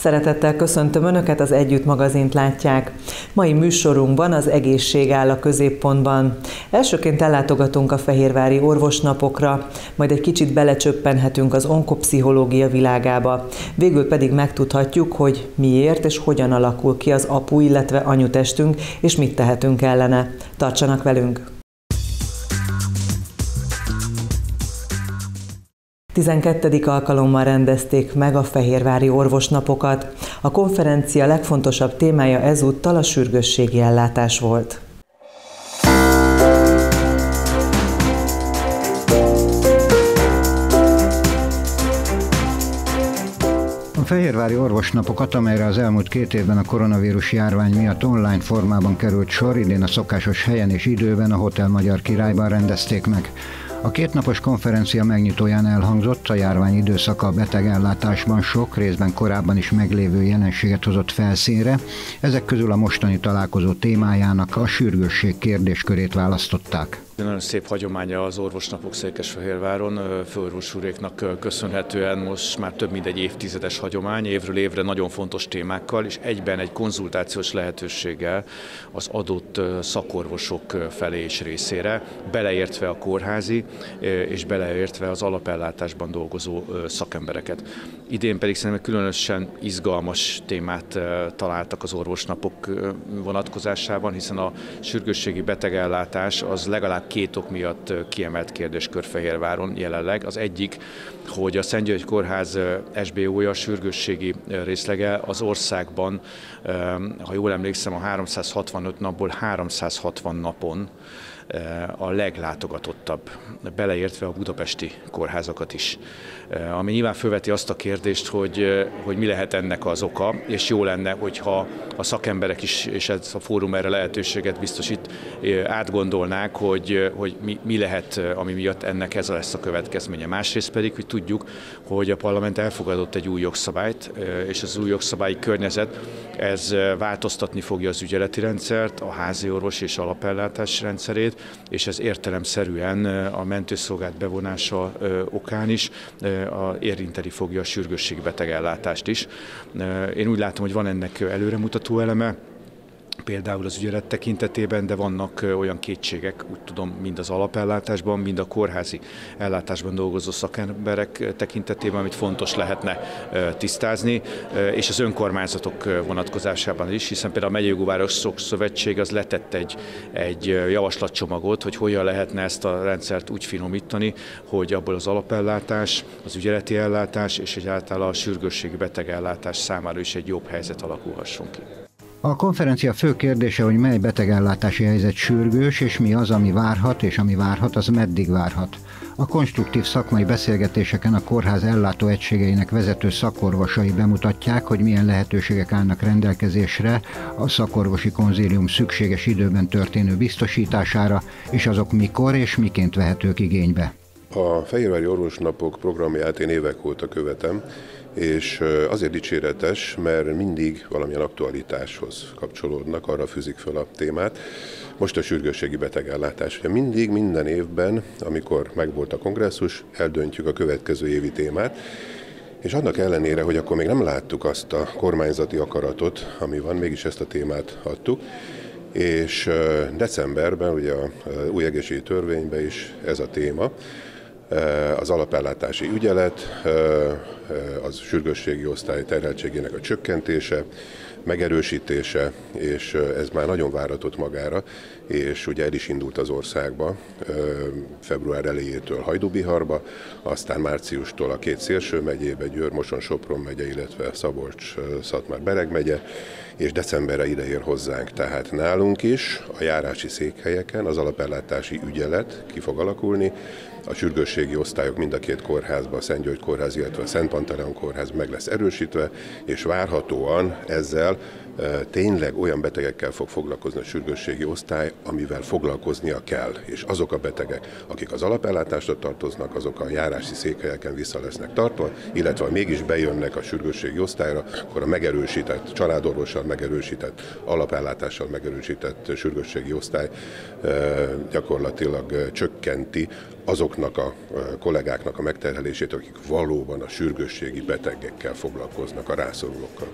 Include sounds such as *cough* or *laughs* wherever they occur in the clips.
Szeretettel köszöntöm Önöket, az Együtt magazint látják. Mai műsorunkban az egészség áll a középpontban. Elsőként ellátogatunk a Fehérvári orvosnapokra, majd egy kicsit belecsöppenhetünk az onkopszichológia világába. Végül pedig megtudhatjuk, hogy miért és hogyan alakul ki az apu, illetve anyutestünk, és mit tehetünk ellene. Tartsanak velünk! 12. alkalommal rendezték meg a Fehérvári Orvosnapokat. A konferencia legfontosabb témája ezúttal a sürgősségi ellátás volt. Fehérvári Orvosnapokat, amelyre az elmúlt két évben a koronavírus járvány miatt online formában került sor, idén a szokásos helyen és időben a Hotel Magyar Királyban rendezték meg. A kétnapos konferencia megnyitóján elhangzott, a járvány időszaka a betegellátásban sok, részben korábban is meglévő jelenséget hozott felszínre. Ezek közül a mostani találkozó témájának a sürgősség kérdéskörét választották. Nagyon szép hagyománya az orvosnapok Székesfehérváron, főorvosúréknak köszönhetően most már több mint egy évtizedes hagyomány, évről évre nagyon fontos témákkal, és egyben egy konzultációs lehetőséggel az adott szakorvosok felé és részére, beleértve a kórházi és beleértve az alapellátásban dolgozó szakembereket. Idén pedig szerintem különösen izgalmas témát találtak az orvosnapok vonatkozásában, hiszen a sürgősségi betegellátás az legalább két ok miatt kiemelt kérdéskör Fehérváron jelenleg. Az egyik, hogy a Szent György Kórház SBO-ja, sürgősségi részlege az országban, ha jól emlékszem, a 365 napból 360 napon a leglátogatottabb, beleértve a budapesti kórházakat is. Ami nyilván felveti azt a kérdést, hogy, hogy mi lehet ennek az oka, és jó lenne, hogyha a szakemberek is, és ez a fórum erre lehetőséget biztosít, átgondolnák, hogy, hogy mi, mi lehet, ami miatt ennek ez lesz a következménye. Másrészt pedig, hogy tudjuk, hogy a parlament elfogadott egy új jogszabályt, és az új jogszabályi környezet, ez változtatni fogja az ügyeleti rendszert, a házi orvos és alapellátás rendszerét, és ez értelemszerűen a mentőszolgált bevonása okán is érinteni fogja a sürgősségi betegellátást is. Én úgy látom, hogy van ennek előremutató eleme, például az ügyelet tekintetében, de vannak olyan kétségek, úgy tudom, mind az alapellátásban, mind a kórházi ellátásban dolgozó szakemberek tekintetében, amit fontos lehetne tisztázni, és az önkormányzatok vonatkozásában is, hiszen például a Megyei Városok Szövetség az letett egy, egy javaslatcsomagot, hogy hogyan lehetne ezt a rendszert úgy finomítani, hogy abból az alapellátás, az ügyeleti ellátás és egyáltalán a sürgősségi betegellátás számára is egy jobb helyzet alakulhasson ki. A konferencia fő kérdése, hogy mely betegellátási helyzet sürgős, és mi az, ami várhat, és ami várhat, az meddig várhat. A konstruktív szakmai beszélgetéseken a kórház ellátó egységeinek vezető szakorvosai bemutatják, hogy milyen lehetőségek állnak rendelkezésre a szakorvosi konzílium szükséges időben történő biztosítására, és azok mikor és miként vehetők igénybe. A Fehérvári Orvosnapok programját én évek óta követem, és azért dicséretes, mert mindig valamilyen aktualitáshoz kapcsolódnak, arra fűzik fel a témát. Most a sürgősségi betegellátás. Ugye mindig, minden évben, amikor megvolt a kongresszus, eldöntjük a következő évi témát, és annak ellenére, hogy akkor még nem láttuk azt a kormányzati akaratot, ami van, mégis ezt a témát adtuk, és decemberben ugye a új egészségügyi törvényben is ez a téma, az alapellátási ügyelet, az sürgősségi osztály terheltségének a csökkentése, megerősítése, és ez már nagyon váratott magára, és ugye el is indult az országba február elejétől Hajdúbiharba, aztán márciustól a két szélső megyébe, Győr, Moson, Sopron megye, illetve Szabolcs, Szatmár, Bereg megye, és decemberre ide ér hozzánk. Tehát nálunk is a járási székhelyeken az alapellátási ügyelet ki fog alakulni, a sürgősségi osztályok mind a két kórházban, a Szent György kórház, illetve a Szent Panteleon kórház meg lesz erősítve, és várhatóan ezzel tényleg olyan betegekkel fog foglalkozni a sürgősségi osztály, amivel foglalkoznia kell. És azok a betegek, akik az alapellátásra tartoznak, azok a járási székhelyeken vissza lesznek tartva, illetve ha mégis bejönnek a sürgősségi osztályra, akkor a megerősített, családorvossal megerősített, alapellátással megerősített sürgősségi osztály gyakorlatilag csökkenti azoknak a kollégáknak a megterhelését, akik valóban a sürgősségi betegekkel foglalkoznak, a rászorulókkal.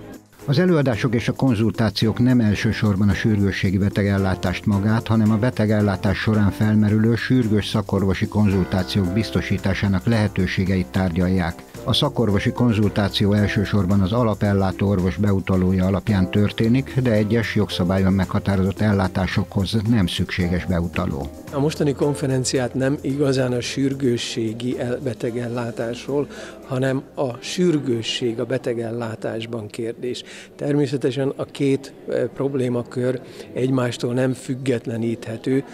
Az előadások és a konzultációk nem elsősorban a sürgősségi betegellátást magát, hanem a betegellátás során felmerülő sürgős szakorvosi konzultációk biztosításának lehetőségeit tárgyalják. A szakorvosi konzultáció elsősorban az alapellátó orvos beutalója alapján történik, de egyes jogszabályon meghatározott ellátásokhoz nem szükséges beutaló. A mostani konferenciát nem igazán a sürgősségi betegellátásról, hanem a sürgősség a betegellátásban kérdés. Természetesen a két eh, problémakör egymástól nem függetleníthető,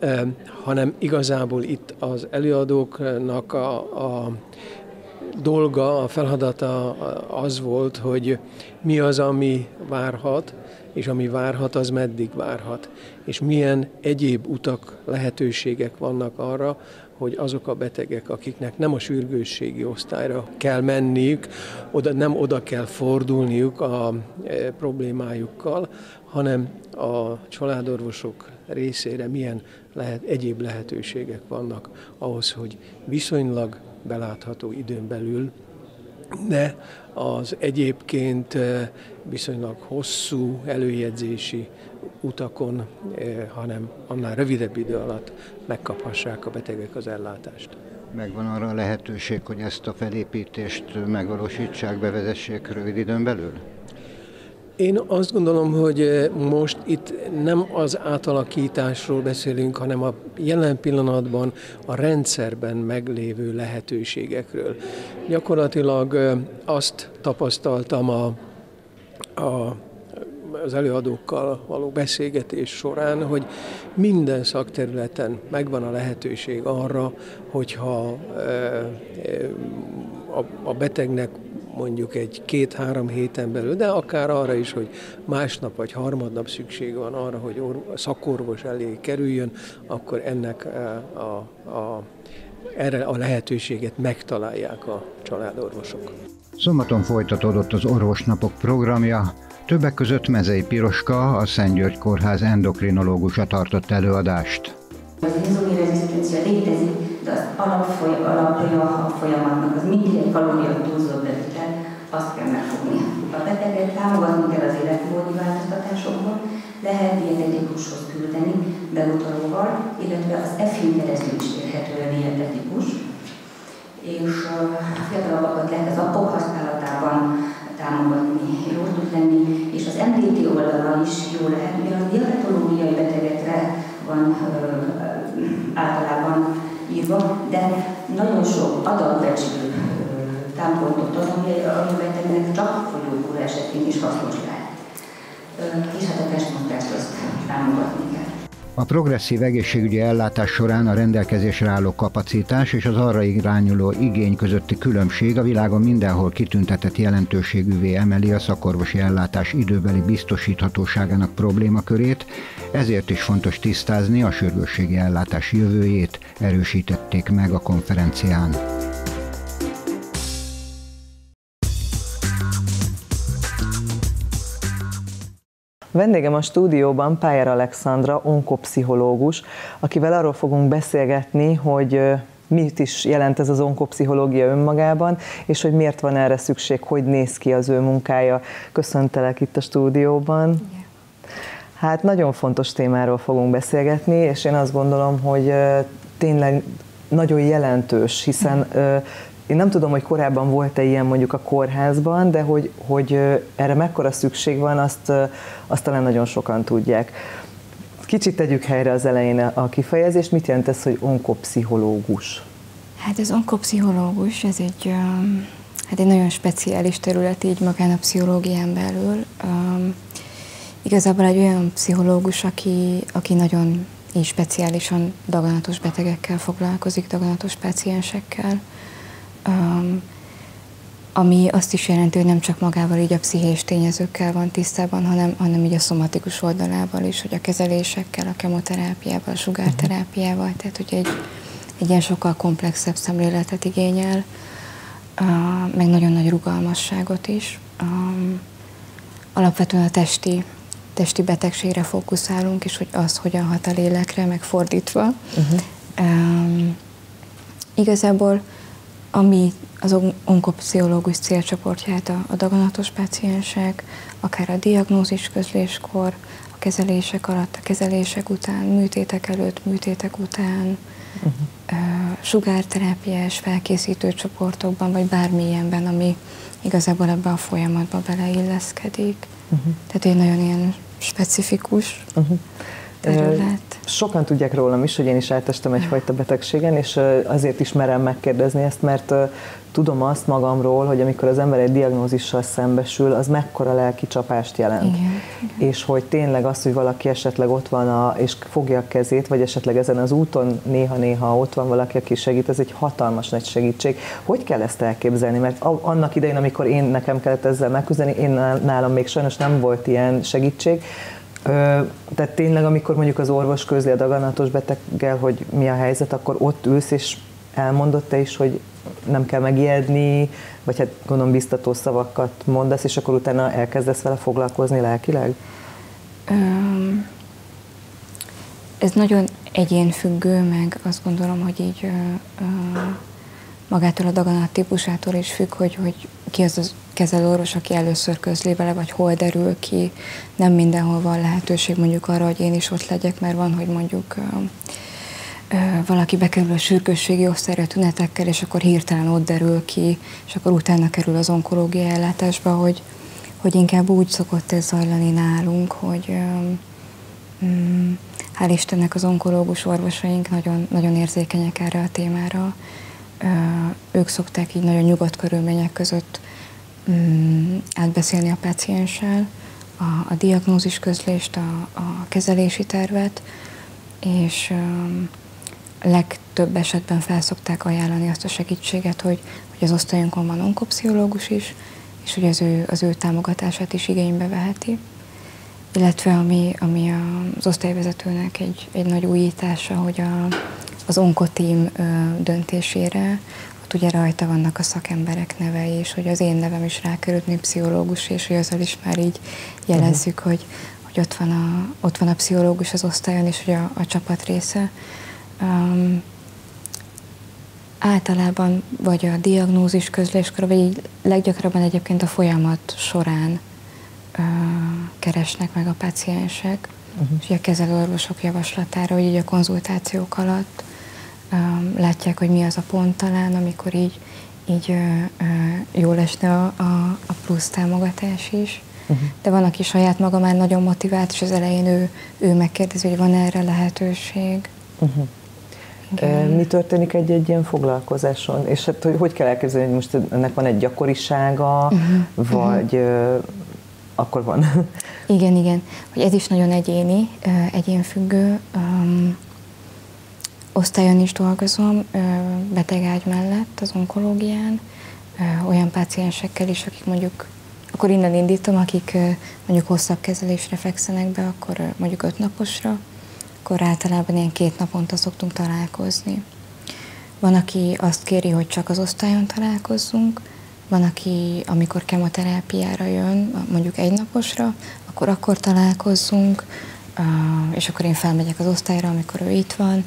eh, hanem igazából itt az előadóknak a, a dolga, a feladata az volt, hogy mi az, ami várhat, és ami várhat, az meddig várhat, és milyen egyéb utak, lehetőségek vannak arra, hogy azok a betegek, akiknek nem a sürgősségi osztályra kell menniük, oda, nem oda kell fordulniuk a e, problémájukkal, hanem a családorvosok részére milyen lehet, egyéb lehetőségek vannak ahhoz, hogy viszonylag belátható időn belül, de az egyébként eh, viszonylag hosszú előjegyzési utakon, eh, hanem annál rövidebb idő alatt megkaphassák a betegek az ellátást. Megvan arra a lehetőség, hogy ezt a felépítést megvalósítsák, bevezessék rövid időn belül? Én azt gondolom, hogy eh, most itt nem az átalakításról beszélünk, hanem a jelen pillanatban a rendszerben meglévő lehetőségekről. Gyakorlatilag eh, azt tapasztaltam a, a az előadókkal való beszélgetés során, hogy minden szakterületen megvan a lehetőség arra, hogyha eh, a betegnek mondjuk egy két-három héten belül, de akár arra is, hogy másnap vagy harmadnap szükség van arra, hogy or- szakorvos elé kerüljön, akkor ennek eh, a, a, erre a lehetőséget megtalálják a családorvosok. Szombaton folytatódott az orvosnapok programja, Többek között Mezei Piroska, a Szent György Kórház endokrinológusa tartott előadást. Az inzulinrezisztencia létezik, de az alapfolyamatnak alap folyamatnak az mindig egy kalória túlzott azt kell megfogni. A beteget támogatni kell az életmódi változtatásokban, lehet dietetikushoz küldeni beutalóval, illetve az EFIN keresztül is érhető a dietetikus, és a fiatalabbakat lehet az appok használatában támogatni, jó tud lenni, és az MDT oldala is jó lehet, ugye a diabetológiai betegekre van ö, általában írva, de nagyon sok adatbecslő támpontot ad, ami betegnek csak fogyókúra esetén is hasznos lehet. És hát a testmozgást azt támogatni kell. A progresszív egészségügyi ellátás során a rendelkezésre álló kapacitás és az arra irányuló igény közötti különbség a világon mindenhol kitüntetett jelentőségűvé emeli a szakorvosi ellátás időbeli biztosíthatóságának problémakörét, ezért is fontos tisztázni a sürgősségi ellátás jövőjét, erősítették meg a konferencián. Vendégem a stúdióban Pályár Alexandra, onkopszichológus, akivel arról fogunk beszélgetni, hogy mit is jelent ez az onkopszichológia önmagában, és hogy miért van erre szükség, hogy néz ki az ő munkája. Köszöntelek itt a stúdióban. Hát nagyon fontos témáról fogunk beszélgetni, és én azt gondolom, hogy tényleg nagyon jelentős, hiszen én nem tudom, hogy korábban volt-e ilyen mondjuk a kórházban, de hogy, hogy erre mekkora szükség van, azt, azt talán nagyon sokan tudják. Kicsit tegyük helyre az elején a kifejezést. Mit jelent ez, hogy onkopszichológus? Hát az onkopszichológus, ez egy, hát egy nagyon speciális terület így magán a pszichológián belül. igazából egy olyan pszichológus, aki, aki nagyon így speciálisan daganatos betegekkel foglalkozik, daganatos páciensekkel ami azt is jelenti, hogy nem csak magával így a pszichés tényezőkkel van tisztában, hanem, hanem így a szomatikus oldalával is, hogy a kezelésekkel, a kemoterápiával, a sugárterápiával, tehát hogy egy, egy ilyen sokkal komplexebb szemléletet igényel, meg nagyon nagy rugalmasságot is. Alapvetően a testi, testi betegségre fókuszálunk, és hogy az hogyan hat a lélekre, megfordítva. Uh-huh. Um, igazából ami az onkopsziológus célcsoportját a, a daganatos paciensek, akár a diagnózis közléskor, a kezelések alatt, a kezelések után, műtétek előtt, műtétek után, uh-huh. sugárterápiás felkészítő csoportokban, vagy bármilyenben, ami igazából ebbe a folyamatba beleilleszkedik. Uh-huh. Tehát egy nagyon ilyen specifikus uh-huh. Terület. Sokan tudják rólam is, hogy én is átestem egyfajta betegségen, és azért is merem megkérdezni ezt, mert tudom azt magamról, hogy amikor az ember egy diagnózissal szembesül, az mekkora lelki csapást jelent. Igen, igen. És hogy tényleg az, hogy valaki esetleg ott van, a, és fogja a kezét, vagy esetleg ezen az úton néha-néha ott van valaki, aki segít, ez egy hatalmas nagy segítség. Hogy kell ezt elképzelni? Mert annak idején, amikor én nekem kellett ezzel megküzdeni, én nálam még sajnos nem volt ilyen segítség, tehát tényleg, amikor mondjuk az orvos közli a daganatos beteggel, hogy mi a helyzet, akkor ott ülsz, és elmondott te is, hogy nem kell megijedni, vagy hát gondolom biztató szavakat mondasz, és akkor utána elkezdesz vele foglalkozni lelkileg? Um, ez nagyon egyénfüggő, meg azt gondolom, hogy így uh, uh, magától a daganat típusától is függ, hogy, hogy ki az az kezelőorvos, aki először közli vele, vagy hol derül ki. Nem mindenhol van lehetőség mondjuk arra, hogy én is ott legyek, mert van, hogy mondjuk valaki bekerül a sürgősségi osztályra tünetekkel, és akkor hirtelen ott derül ki, és akkor utána kerül az onkológia ellátásba, hogy, hogy inkább úgy szokott ez zajlani nálunk, hogy mm, hál' Istennek az onkológus orvosaink nagyon, nagyon érzékenyek erre a témára. Ők szokták így nagyon nyugodt körülmények között mm, átbeszélni a pácienssel, a, a diagnózis közlést, a, a kezelési tervet, és legtöbb esetben felszokták ajánlani azt a segítséget, hogy, hogy az osztályunkon van onkopsziológus is, és hogy az ő, az ő támogatását is igénybe veheti. Illetve ami, ami az osztályvezetőnek egy, egy nagy újítása, hogy a, az onkotím döntésére ott ugye rajta vannak a szakemberek nevei, és hogy az én nevem is rákerült, mint pszichológus, és hogy azzal is már így jelezzük, uh-huh. hogy, hogy ott, van a, ott van a pszichológus az osztályon, és hogy a, a csapat része. Um, általában vagy a diagnózis közléskor, vagy így leggyakrabban egyébként a folyamat során uh, keresnek meg a paciensek, uh-huh. és a kezelőorvosok javaslatára, hogy így a konzultációk alatt látják, hogy mi az a pont talán, amikor így, így jól esne a, a, a plusz támogatás is. Uh-huh. De van, aki saját maga már nagyon motivált, és az elején ő, ő megkérdezi, hogy van erre lehetőség. Uh-huh. Igen. Mi történik egy-egy ilyen foglalkozáson? És hát, hogy, hogy kell elképzelni, hogy most ennek van egy gyakorisága, uh-huh. vagy uh-huh. akkor van? Igen, igen. Hogy ez is nagyon egyéni, egyénfüggő. Um, osztályon is dolgozom, betegágy mellett az onkológián, olyan páciensekkel is, akik mondjuk, akkor innen indítom, akik mondjuk hosszabb kezelésre fekszenek be, akkor mondjuk öt naposra, akkor általában ilyen két naponta szoktunk találkozni. Van, aki azt kéri, hogy csak az osztályon találkozzunk, van, aki amikor kemoterápiára jön, mondjuk egy naposra, akkor akkor találkozzunk, és akkor én felmegyek az osztályra, amikor ő itt van,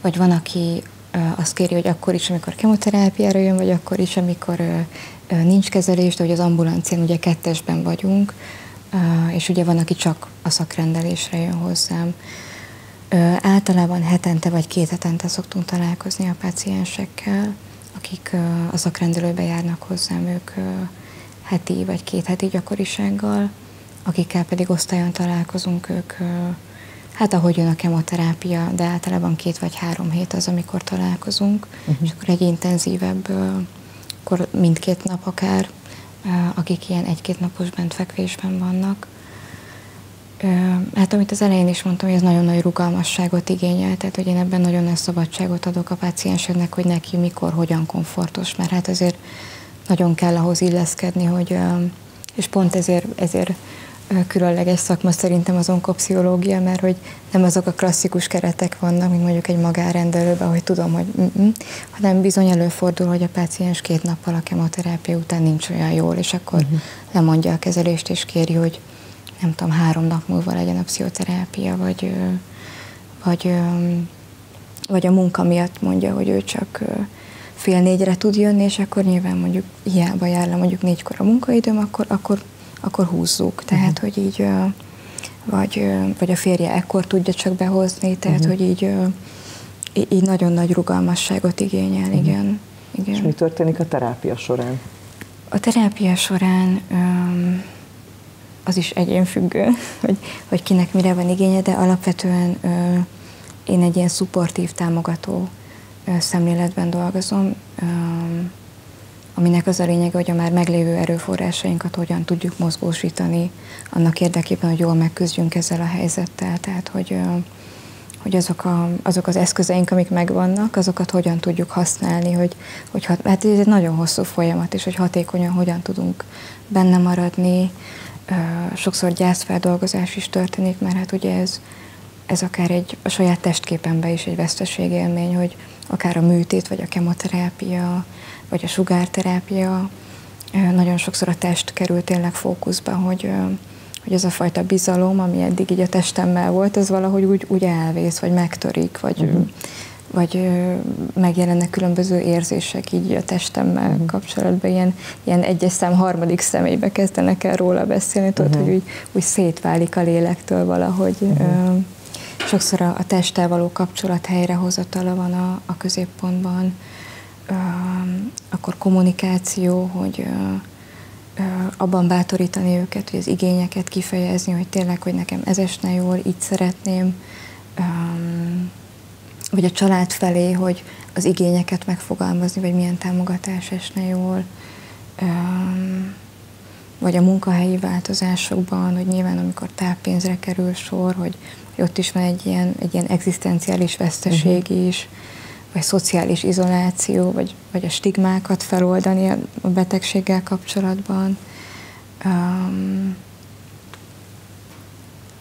vagy van, aki azt kéri, hogy akkor is, amikor kemoterápiára jön, vagy akkor is, amikor nincs kezelés, de hogy az ambulancián ugye kettesben vagyunk, és ugye van, aki csak a szakrendelésre jön hozzám. Általában hetente vagy két hetente szoktunk találkozni a páciensekkel, akik a szakrendelőbe járnak hozzám, ők heti vagy két heti gyakorisággal, akikkel pedig osztályon találkozunk, ők hát ahogy jön a kemoterápia, de általában két vagy három hét az, amikor találkozunk, uh-huh. és akkor egy intenzívebb, akkor mindkét nap akár, akik ilyen egy-két napos bentfekvésben vannak. Hát amit az elején is mondtam, hogy ez nagyon nagy rugalmasságot igényel, tehát hogy én ebben nagyon nagy szabadságot adok a páciensednek, hogy neki mikor, hogyan komfortos, mert hát azért nagyon kell ahhoz illeszkedni, hogy, és pont ezért, ezért különleges szakma szerintem az onkopsziológia, mert hogy nem azok a klasszikus keretek vannak, mint mondjuk egy magánrendelőben, hogy tudom, hogy mm-mm, hanem bizony előfordul, hogy a páciens két nappal a kemoterápia után nincs olyan jól, és akkor uh-huh. lemondja a kezelést, és kéri, hogy nem tudom, három nap múlva legyen a pszichoterápia, vagy, vagy, vagy a munka miatt mondja, hogy ő csak fél négyre tud jönni, és akkor nyilván mondjuk hiába jár le mondjuk négykor a munkaidőm, akkor, akkor, akkor húzzuk. Tehát, uh-huh. hogy így vagy, vagy a férje ekkor tudja csak behozni, tehát, uh-huh. hogy így, így nagyon nagy rugalmasságot igényel, uh-huh. igen. igen. És mi történik a terápia során? A terápia során az is egyénfüggő, *laughs* hogy, hogy kinek mire van igénye, de alapvetően én egy ilyen szupportív, támogató szemléletben dolgozom, aminek az a lényege, hogy a már meglévő erőforrásainkat hogyan tudjuk mozgósítani annak érdekében, hogy jól megküzdjünk ezzel a helyzettel. Tehát, hogy, hogy azok, a, azok az eszközeink, amik megvannak, azokat hogyan tudjuk használni, hogy, hogy hát ez egy nagyon hosszú folyamat, és hogy hatékonyan hogyan tudunk benne maradni. Sokszor gyászfeldolgozás is történik, mert hát ugye ez, ez akár egy a saját testképemben is egy veszteségélmény, hogy akár a műtét, vagy a kemoterápia, vagy a sugárterápia, nagyon sokszor a test kerül tényleg fókuszba, hogy, hogy ez a fajta bizalom, ami eddig így a testemmel volt, ez valahogy úgy, úgy elvész, vagy megtörik, vagy, uh-huh. vagy megjelennek különböző érzések így a testemmel uh-huh. kapcsolatban, ilyen, ilyen egyes szám harmadik személybe kezdenek el róla beszélni, tudod, uh-huh. hogy úgy, úgy szétválik a lélektől valahogy. Uh-huh. Sokszor a, a testtel való kapcsolat helyrehozatala van a, a középpontban, akkor kommunikáció, hogy abban bátorítani őket, hogy az igényeket kifejezni, hogy tényleg, hogy nekem ez esne jól, így szeretném, vagy a család felé, hogy az igényeket megfogalmazni, vagy milyen támogatás esne jól, vagy a munkahelyi változásokban, hogy nyilván amikor táppénzre kerül sor, hogy, hogy ott is van egy ilyen, egy ilyen egzisztenciális veszteség uh-huh. is, vagy szociális izoláció, vagy, vagy a stigmákat feloldani a betegséggel kapcsolatban. Um,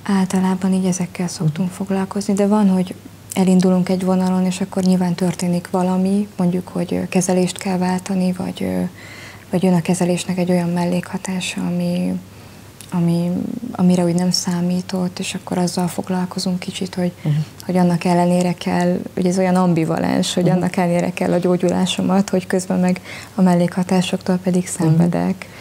általában így ezekkel szoktunk foglalkozni, de van, hogy elindulunk egy vonalon, és akkor nyilván történik valami, mondjuk, hogy kezelést kell váltani, vagy, vagy jön a kezelésnek egy olyan mellékhatása, ami, ami, amire úgy nem számított, és akkor azzal foglalkozunk kicsit, hogy, uh-huh. hogy annak ellenére kell, hogy ez olyan ambivalens, hogy uh-huh. annak ellenére kell a gyógyulásomat, hogy közben meg a mellékhatásoktól pedig szenvedek. Uh-huh.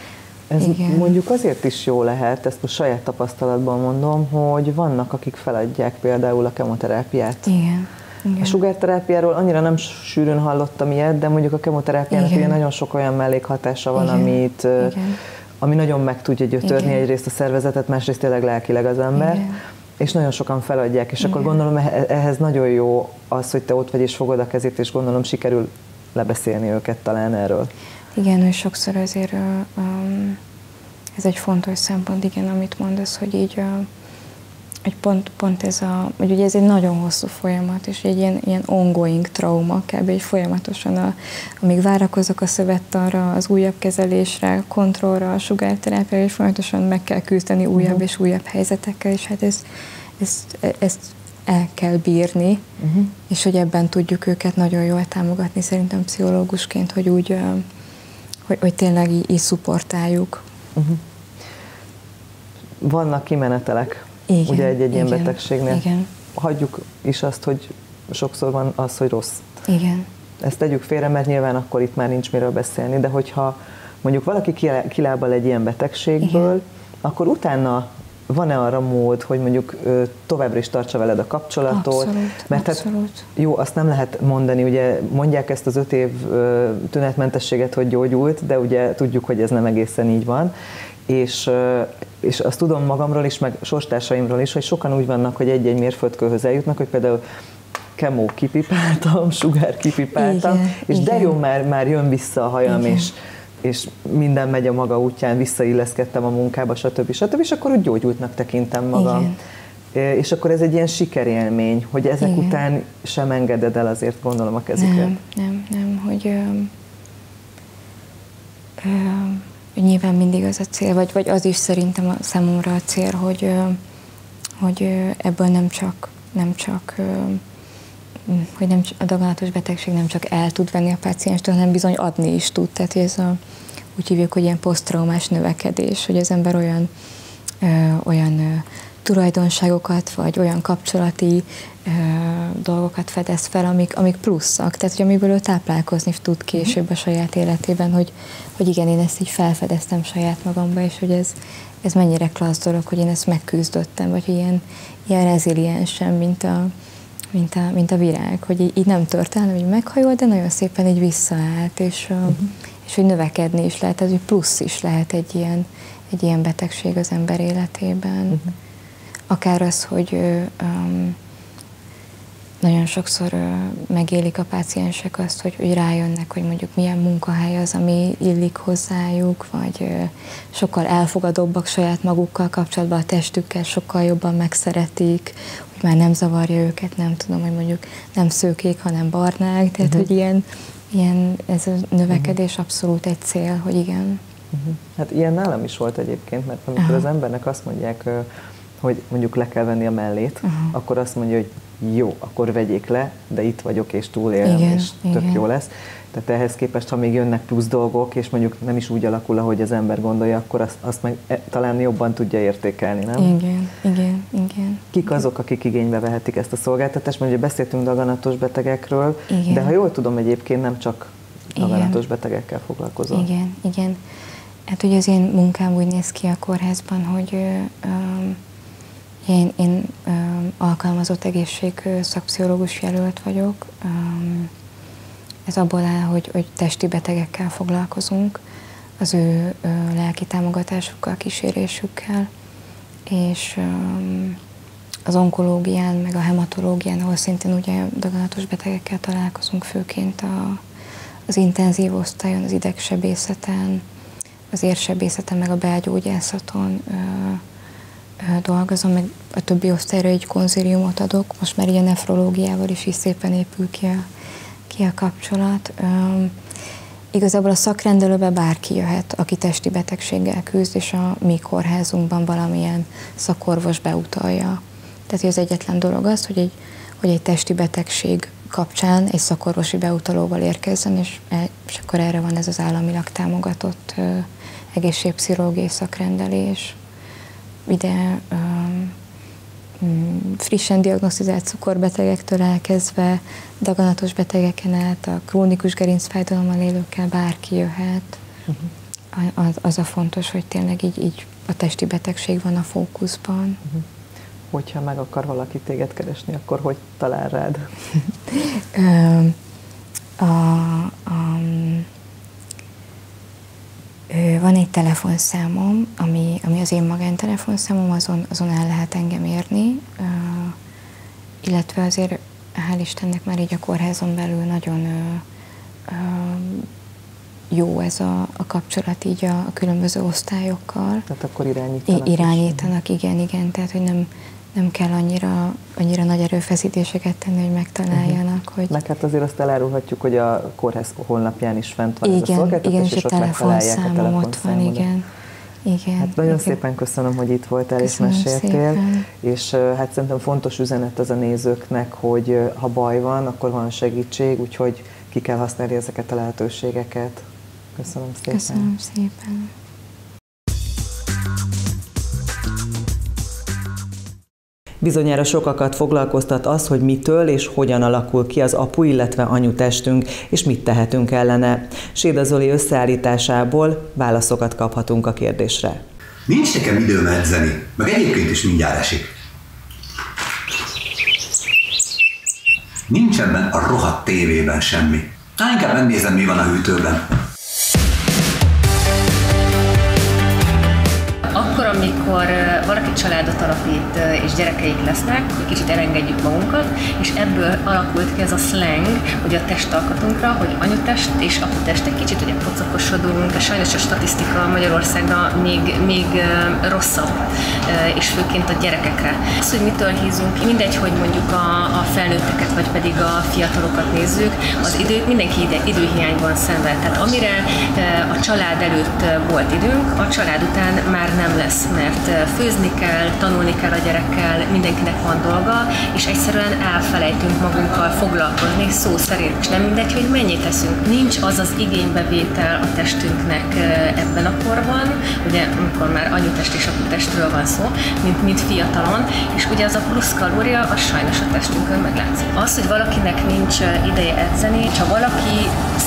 Ez Igen. mondjuk azért is jó lehet, ezt a saját tapasztalatban mondom, hogy vannak, akik feladják például a kemoterápiát. Igen. Igen. A sugárterápiáról annyira nem sűrűn hallottam ilyet, de mondjuk a kemoterápiának ugye nagyon sok olyan mellékhatása van, Igen. amit Igen ami nagyon meg tudja gyötörni Igen. egyrészt a szervezetet, másrészt tényleg lelkileg az ember. Igen. És nagyon sokan feladják, és Igen. akkor gondolom ehhez nagyon jó az, hogy te ott vagy és fogod a kezét, és gondolom sikerül lebeszélni őket talán erről. Igen, és sokszor azért um, ez egy fontos szempont, igen, amit mondasz, hogy így uh, egy pont, pont ez a, hogy ugye ez egy nagyon hosszú folyamat, és egy ilyen, ilyen ongoing trauma, kb. egy folyamatosan, a, amíg várakozok a szövettanra, az újabb kezelésre, a kontrollra, a sugárterápiára, és folyamatosan meg kell küzdeni újabb uh-huh. és újabb helyzetekkel, és hát ez, ezt, ezt el kell bírni, uh-huh. és hogy ebben tudjuk őket nagyon jól támogatni, szerintem pszichológusként, hogy úgy, hogy, hogy tényleg így, így szupportáljuk. Uh-huh. Vannak kimenetelek igen, ugye egy-egy ilyen betegségnél. Igen. Hagyjuk is azt, hogy sokszor van az, hogy rossz. Igen. Ezt tegyük félre, mert nyilván akkor itt már nincs miről beszélni, de hogyha mondjuk valaki kilábal egy ilyen betegségből, Igen. akkor utána van-e arra mód, hogy mondjuk továbbra is tartsa veled a kapcsolatot? Abszolút, mert hát abszolút. Hát, jó, azt nem lehet mondani, ugye mondják ezt az öt év tünetmentességet, hogy gyógyult, de ugye tudjuk, hogy ez nem egészen így van, és, és azt tudom magamról is, meg sorstársaimról is, hogy sokan úgy vannak, hogy egy-egy mérföldkőhöz eljutnak, hogy például kemó kipipáltam, *laughs* sugár kipipáltam, igen, és igen. de jó, már, már jön vissza a hajam, igen. és, és minden megy a maga útján, visszailleszkedtem a munkába, stb. stb. és akkor úgy gyógyultnak tekintem magam. Igen. És akkor ez egy ilyen sikerélmény, hogy ezek Igen. után sem engeded el azért gondolom a kezüket. Nem, nem, nem, hogy nyilván mindig az a cél, vagy, vagy az is szerintem a számomra a cél, hogy, hogy ebből nem csak, nem csak hogy nem, a daganatos betegség nem csak el tud venni a pácienstől, hanem bizony adni is tud. Tehát ez a, úgy hívjuk, hogy ilyen posztraumás növekedés, hogy az ember olyan, olyan tulajdonságokat, vagy olyan kapcsolati ö, dolgokat fedez fel, amik, amik pluszak, tehát hogy amiből ő táplálkozni tud később a saját életében, hogy, hogy igen, én ezt így felfedeztem saját magamba, és hogy ez, ez mennyire klassz dolog, hogy én ezt megküzdöttem, vagy ilyen, ilyen reziliensen, mint a, mint a, mint a virág, hogy így, így nem tört el, hanem így meghajolt, de nagyon szépen így visszaállt, és, uh-huh. és hogy növekedni is lehet, ez hogy plusz is lehet egy ilyen, egy ilyen betegség az ember életében. Uh-huh. Akár az, hogy um, nagyon sokszor megélik a páciensek azt, hogy, hogy rájönnek, hogy mondjuk milyen munkahely az, ami illik hozzájuk, vagy sokkal elfogadóbbak saját magukkal kapcsolatban, a testükkel sokkal jobban megszeretik, hogy már nem zavarja őket, nem tudom, hogy mondjuk nem szőkék, hanem barnák, tehát uh-huh. hogy ilyen, ilyen ez a növekedés uh-huh. abszolút egy cél, hogy igen. Uh-huh. Hát ilyen nálam is volt egyébként, mert amikor uh-huh. az embernek azt mondják, hogy mondjuk le kell venni a mellét, uh-huh. akkor azt mondja, hogy jó, akkor vegyék le, de itt vagyok, és túlélem, igen, és tök igen. jó lesz. Tehát ehhez képest, ha még jönnek plusz dolgok, és mondjuk nem is úgy alakul, ahogy az ember gondolja, akkor azt, azt meg e, talán jobban tudja értékelni, nem? Igen, igen, igen. Kik azok, akik igénybe vehetik ezt a szolgáltatást? Mondjuk beszéltünk daganatos betegekről, igen. de ha jól tudom, egyébként nem csak daganatos igen. betegekkel foglalkozol. Igen, igen. Hát ugye az én munkám úgy néz ki a kórházban, hogy ö, én, én ö, alkalmazott egészség szakpszichológus jelölt vagyok. Ö, ez abból áll, hogy, hogy testi betegekkel foglalkozunk, az ő ö, lelki támogatásukkal, kísérésükkel, és ö, az onkológián, meg a hematológián, ahol szintén ugye daganatos betegekkel találkozunk, főként a, az intenzív osztályon, az idegsebészeten, az érsebészeten, meg a belgyógyászaton ö, dolgozom, meg a többi osztályra egy konzíliumot adok, most már így a nefrológiával is, is szépen épül ki a ki a kapcsolat. Um, igazából a szakrendelőbe bárki jöhet, aki testi betegséggel küzd, és a mi kórházunkban valamilyen szakorvos beutalja. Tehát az egyetlen dolog az, hogy egy, hogy egy testi betegség kapcsán egy szakorvosi beutalóval érkezzen, és, e, és akkor erre van ez az államilag támogatott egészségpszichológiai szakrendelés. Ide Mm, frissen diagnosztizált cukorbetegektől elkezdve, daganatos betegeken át, a krónikus gerincfájdalommal élőkkel bárki jöhet. Uh-huh. Az, az a fontos, hogy tényleg így, így a testi betegség van a fókuszban. Uh-huh. Hogyha meg akar valaki téged keresni, akkor hogy talál rád? *laughs* a, a, van egy telefonszámom, ami, ami az én magántelefonszámom, azon, azon el lehet engem érni, illetve azért hál' Istennek már így a kórházon belül nagyon jó ez a, a kapcsolat így a, a különböző osztályokkal. Tehát akkor irányítanak. I, irányítanak, is. igen, igen. Tehát, hogy nem, nem kell annyira, annyira nagy erőfeszítéseket tenni, hogy megtaláljanak. Uh-huh. Hogy... Meg hát azért azt elárulhatjuk, hogy a kórház honlapján is fent van igen, ez a szolgáltatás, igen, és, és ott megtalálják a van, igen. Igen, hát nagyon igen. szépen köszönöm, hogy itt voltál köszönöm és meséltél, szépen. és hát szerintem fontos üzenet az a nézőknek, hogy ha baj van, akkor van segítség, úgyhogy ki kell használni ezeket a lehetőségeket. Köszönöm szépen. Köszönöm szépen. Bizonyára sokakat foglalkoztat az, hogy mitől és hogyan alakul ki az apu, illetve anyu testünk, és mit tehetünk ellene. Séda Zoli összeállításából válaszokat kaphatunk a kérdésre. Nincs nekem időm edzeni, meg egyébként is mindjárt esik. Nincs ebben a rohadt tévében semmi. Hát inkább megnézem, mi van a hűtőben. Családot alapít és gyerekeik lesznek, hogy kicsit elengedjük magunkat, és ebből alakult ki ez a slang, hogy a testalkatunkra, hogy anyutest és aputest egy kicsit ugye pocakosodunk, de sajnos a statisztika Magyarországra még, még rosszabb, és főként a gyerekekre. Az, hogy mitől hízunk, mindegy, hogy mondjuk a, a felnőtteket, vagy pedig a fiatalokat nézzük, az idő, mindenki ide, időhiányban szenved. Tehát amire a család előtt volt időnk, a család után már nem lesz, mert főzni kell, tanulni kell a gyerekkel, mindenkinek van dolga, és egyszerűen elfelejtünk magunkkal foglalkozni szó szerint. És nem mindegy, hogy mennyit teszünk. Nincs az az igénybevétel a testünknek ebben a korban, ugye amikor már anyutest és aputestről van szó, mint, mint fiatalon, és ugye az a plusz kalória, az sajnos a testünkön meglátszik. Az, hogy valakinek nincs ideje edzeni, ha valaki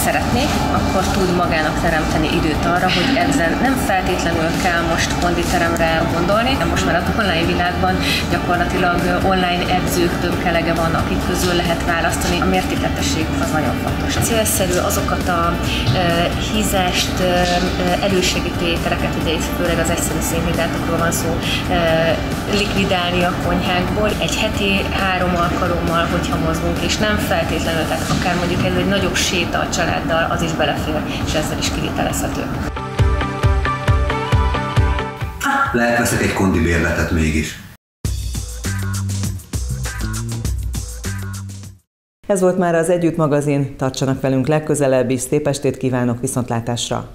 szeretné, akkor tud magának teremteni időt arra, hogy edzen. Nem feltétlenül kell most konditeremre gondolni, de most már az online világban gyakorlatilag online edzők több kelege van, akik közül lehet választani. A mértékletesség az nagyon fontos. Célszerű azokat a hízást, elősegítő ételeket, ugye itt főleg az egyszerű szénhidrátokról van szó, likvidálni a konyhákból. Egy heti három alkalommal, hogyha mozgunk, és nem feltétlenül, tehát akár mondjuk egy, egy nagyobb séta a családdal, az is belefér, és ezzel is kivitelezhető. Lehet veszek egy kondi bérletet mégis. Ez volt már az Együtt magazin, tartsanak velünk legközelebb is, szép estét kívánok, viszontlátásra!